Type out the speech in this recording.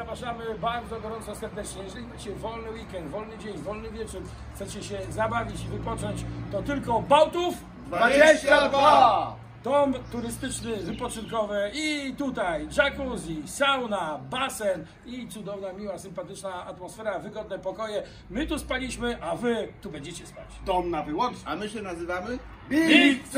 zapraszamy bardzo gorąco serdecznie. Jeżeli macie wolny weekend, wolny dzień, wolny wieczór, chcecie się zabawić i wypocząć, to tylko Bałtów 22! Dom turystyczny, wypoczynkowy i tutaj jacuzzi, sauna, basen i cudowna, miła, sympatyczna atmosfera, wygodne pokoje. My tu spaliśmy, a wy tu będziecie spać. Dom na wyłącz. A my się nazywamy? Big